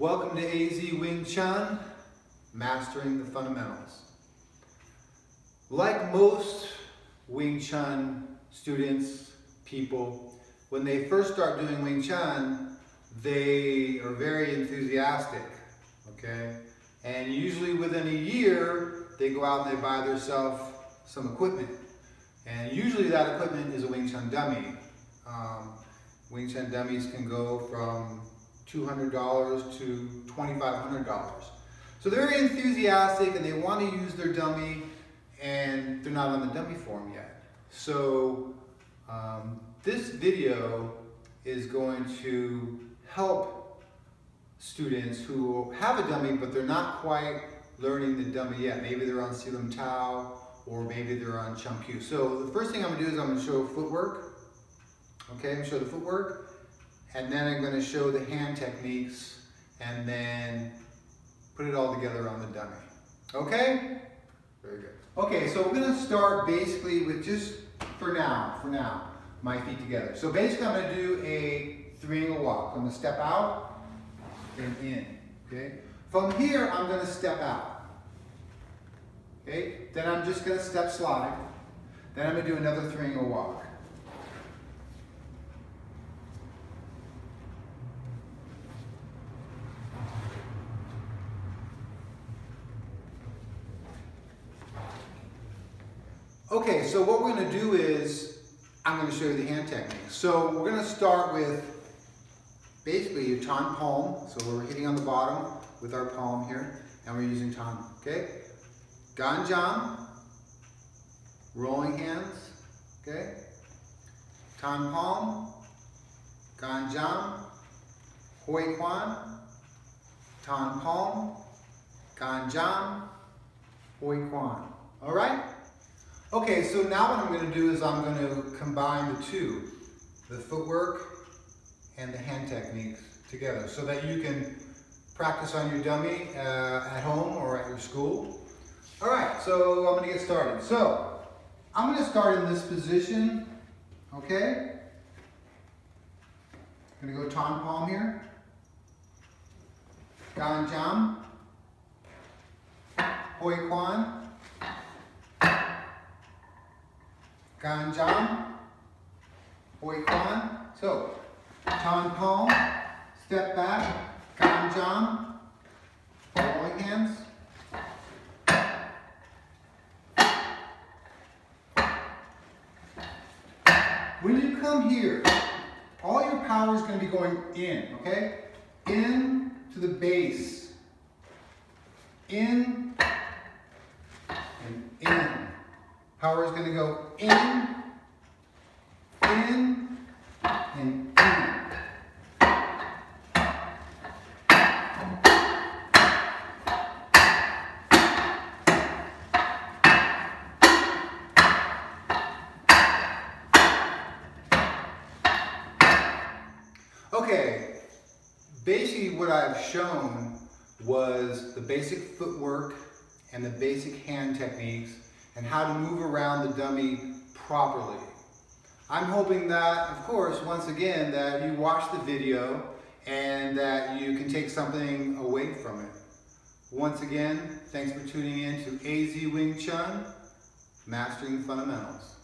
to AZ Wing Chun, Mastering the Fundamentals. Like most Wing Chun students, people, when they first start doing Wing Chun, they are very enthusiastic, okay? And usually within a year, they go out and they buy themselves some equipment. And usually that equipment is a Wing Chun dummy. Um, Wing Chun dummies can go from $200 to $2,500. So they're very enthusiastic and they want to use their dummy and they're not on the dummy form yet. So um, this video is going to help students who have a dummy but they're not quite learning the dummy yet. Maybe they're on Silam Tao or maybe they're on Chum Kiu. So the first thing I'm gonna do is I'm gonna show footwork. Okay, I'm gonna show the footwork and then I'm gonna show the hand techniques and then put it all together on the dummy. Okay? Very good. Okay, so we're gonna start basically with just, for now, for now, my feet together. So basically I'm gonna do a three angle walk. I'm gonna step out and in, okay? From here, I'm gonna step out. Okay, then I'm just gonna step slide. Then I'm gonna do another three angle walk. Okay, so what we're gonna do is, I'm gonna show you the hand technique. So we're gonna start with basically your tan palm. So we're hitting on the bottom with our palm here, and we're using tan, okay? Ganjam, rolling hands, okay? Tan palm, ganjam, hoi quan, tan palm, ganjam, hoi quan. All right? Okay, so now what I'm going to do is I'm going to combine the two, the footwork and the hand techniques together so that you can practice on your dummy uh, at home or at your school. All right, so I'm going to get started. So I'm going to start in this position, okay? I'm going to go tan palm here. Ganjam. Hoi quan. Ganjam, Quan. So, Tan Palm, step back, Ganjam, rolling hands. When you come here, all your power is going to be going in, okay? In to the base. In and in. Power is going to go in, in, and in. Okay, basically what I've shown was the basic footwork and the basic hand techniques and how to move around the dummy properly. I'm hoping that, of course, once again, that you watch the video and that you can take something away from it. Once again, thanks for tuning in to AZ Wing Chun, Mastering Fundamentals.